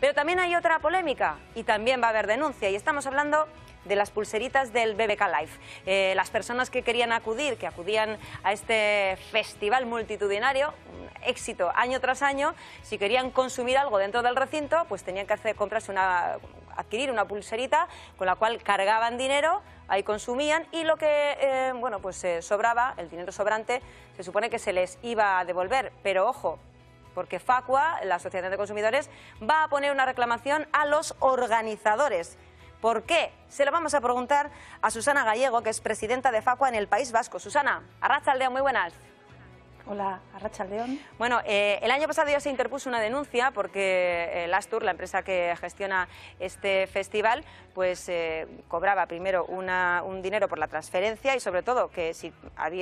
Pero también hay otra polémica y también va a haber denuncia y estamos hablando de las pulseritas del BBK Life. Eh, las personas que querían acudir, que acudían a este festival multitudinario, éxito año tras año, si querían consumir algo dentro del recinto, pues tenían que hacer, comprarse una, adquirir una pulserita con la cual cargaban dinero, ahí consumían y lo que eh, bueno, pues, eh, sobraba, el dinero sobrante, se supone que se les iba a devolver. Pero ojo, porque Facua, la Asociación de Consumidores, va a poner una reclamación a los organizadores. ¿Por qué? Se lo vamos a preguntar a Susana Gallego, que es presidenta de Facua en el País Vasco. Susana, Arracha Aldea, muy buenas. Hola, Arracha León. Bueno, eh, el año pasado ya se interpuso una denuncia porque eh, Lastur, la empresa que gestiona este festival, pues eh, cobraba primero un dinero por la transferencia y sobre todo que si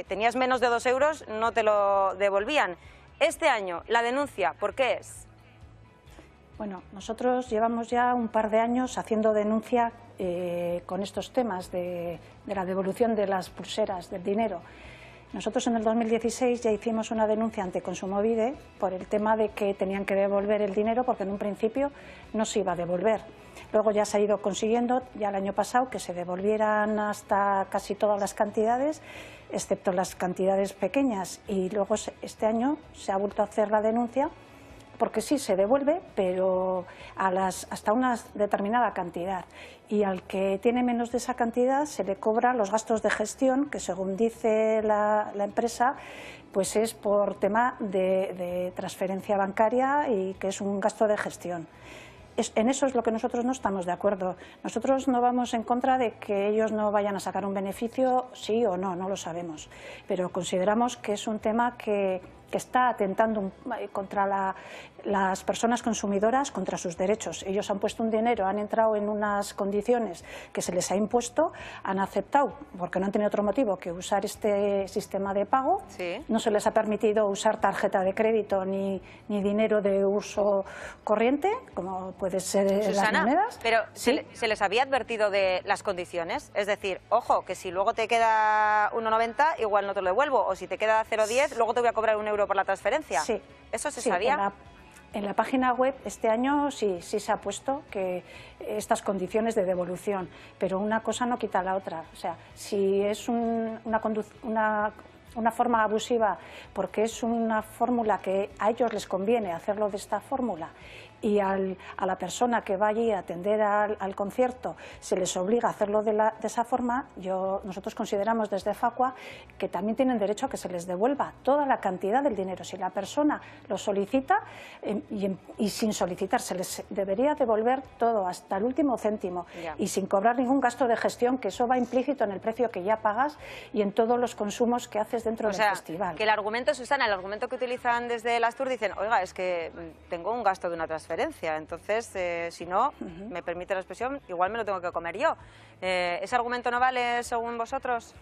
tenías menos de dos euros no te lo devolvían. Este año, la denuncia, ¿por qué es? Bueno, nosotros llevamos ya un par de años haciendo denuncia con estos temas de, de la devolución de las pulseras, del dinero. Nosotros en el 2016 ya hicimos una denuncia ante Consumovide por el tema de que tenían que devolver el dinero porque en un principio no se iba a devolver. Luego ya se ha ido consiguiendo, ya el año pasado, que se devolvieran hasta casi todas las cantidades, excepto las cantidades pequeñas. Y luego este año se ha vuelto a hacer la denuncia porque sí se devuelve, pero a las, hasta una determinada cantidad. Y al que tiene menos de esa cantidad se le cobra los gastos de gestión, que según dice la, empresa, pues es por tema de transferencia bancaria y que es un gasto de gestión en eso es lo que nosotros no estamos de acuerdo. Nosotros no vamos en contra de que ellos no vayan a sacar un beneficio, sí o no, no lo sabemos. Pero consideramos que es un tema que, está atentando eh, contra las personas consumidoras, contra sus derechos. Ellos han puesto un dinero, han entrado en unas condiciones que se les ha impuesto, han aceptado, porque no han tenido otro motivo que usar este sistema de pago. No se les ha permitido usar tarjeta de crédito ni, ni dinero de uso corriente, como puede ser las monedas. Pero se, les había advertido de las condiciones, es decir, ojo, que si luego te queda 1,90 igual no te lo devuelvo, o si te queda 0,10 luego te voy a cobrar un euro por la transferencia. Sí. ¿Eso se sabía? En la, página web este año sí, sí se ha puesto que estas condiciones de devolución, pero una cosa no quita la otra. O sea, si es una, una una forma abusiva porque es una fórmula que a ellos les conviene hacerlo de esta fórmula y a la persona que va allí a atender al, concierto se les obliga a hacerlo de, esa forma, yo, nosotros consideramos desde Facua que también tienen derecho a que se les devuelva toda la cantidad del dinero. Si la persona lo solicita em, em, y, sin solicitar, se les debería devolver todo, hasta el último céntimo, y sin cobrar ningún gasto de gestión, que eso va implícito en el precio que ya pagas y en todos los consumos que haces dentro del festival. Que el argumento, Susana, el argumento que utilizan desde las Tour dicen, oiga, es que mm, tengo un gasto de una transferencia entonces, eh, si no, me permite la expresión, igual me lo tengo que comer yo. Eh, ¿Ese argumento no vale según vosotros?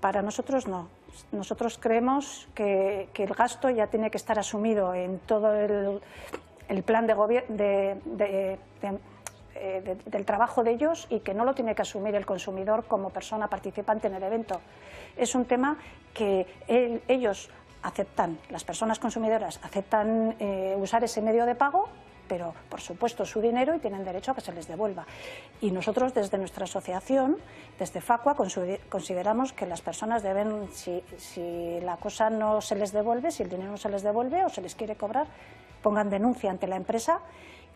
Para nosotros no. Nosotros creemos que, el gasto ya tiene que estar asumido en todo el, plan de, eh, del trabajo de ellos y que no lo tiene que asumir el consumidor como persona participante en el evento. Es un tema que ellos aceptan, las personas consumidoras aceptan usar ese medio de pago pero por supuesto su dinero y tienen derecho a que se les devuelva. Y nosotros desde nuestra asociación, desde Facua, consideramos que las personas deben, si, si la cosa no se les devuelve, si el dinero no se les devuelve o se les quiere cobrar, pongan denuncia ante la empresa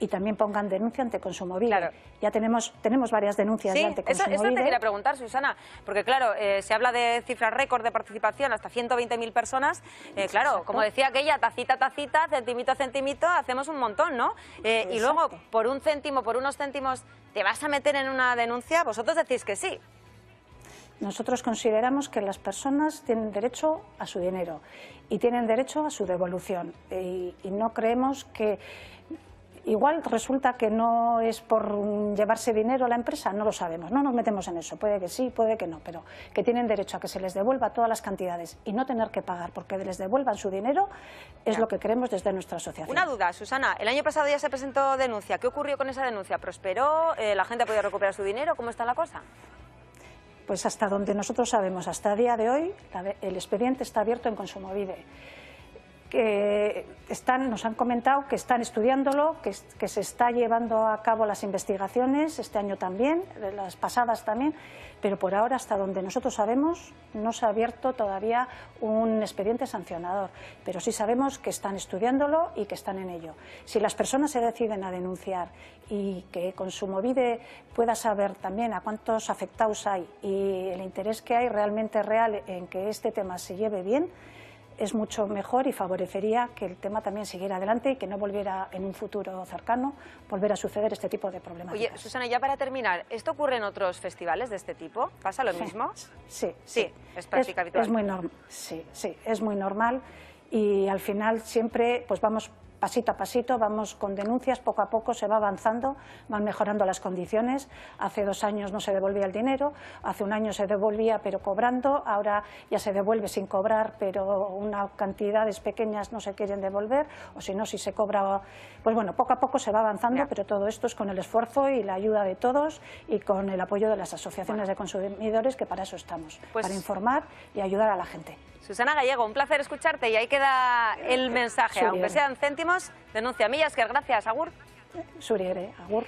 y también pongan denuncia ante Consumobile. Claro. Ya tenemos, tenemos varias denuncias ante Consumobile. Eso, eso te quería preguntar, Susana, porque claro, eh, se habla de cifras récord de participación, hasta 120.000 personas. Eh, claro, como decía aquella, tacita, tacita, centimito, centimito, hacemos un montón, ¿no? Eh, y luego, por un céntimo, por unos céntimos, ¿te vas a meter en una denuncia? Vosotros decís que sí. Nosotros consideramos que las personas tienen derecho a su dinero y tienen derecho a su devolución. y no creemos que Igual resulta que no es por llevarse dinero a la empresa, no lo sabemos, no nos metemos en eso, puede que sí, puede que no, pero que tienen derecho a que se les devuelva todas las cantidades y no tener que pagar porque les devuelvan su dinero es lo que queremos desde nuestra asociación. Una duda, Susana, el año pasado ya se presentó denuncia, ¿qué ocurrió con esa denuncia? ¿Prosperó? Eh, ¿La gente ha podido recuperar su dinero? ¿Cómo está la cosa? Pues hasta donde nosotros sabemos, hasta el día de hoy, el expediente está abierto en Consumovide que están, nos han comentado que están estudiándolo, que, que, se está llevando a cabo las investigaciones, este año también, las pasadas también, pero por ahora, hasta donde nosotros sabemos, no se ha abierto todavía un expediente sancionador, pero sí sabemos que están estudiándolo y que están en ello. Si las personas se deciden a denunciar y que con su movide pueda saber también a cuántos afectados hay y el interés que hay realmente real en que este tema se lleve bien, es mucho mejor y favorecería que el tema también siguiera adelante y que no volviera en un futuro cercano volver a suceder este tipo de problemas. Oye, Susana, ya para terminar, ¿esto ocurre en otros festivales de este tipo? ¿Pasa lo mismo? Sí, sí, es práctica habitual. Es muy normal, sí, sí, es muy normal y al final siempre pues vamos pasito a pasito, vamos con denuncias, poco a poco se va avanzando, van mejorando las condiciones. Hace dos años no se devolvía el dinero, hace un año se devolvía pero cobrando, ahora ya se devuelve sin cobrar, pero unas cantidades pequeñas no se quieren devolver, o si no, si se cobra, pues bueno, poco a poco se va avanzando, pero todo esto es con el esfuerzo y la ayuda de todos y con el apoyo de las asociaciones de consumidores, que para eso estamos, pues para informar y ayudar a la gente. Susana Gallego, un placer escucharte y ahí queda el mensaje, aunque sean céntimos, denuncia Millas, que gracias, Agur. Suriere, Agur.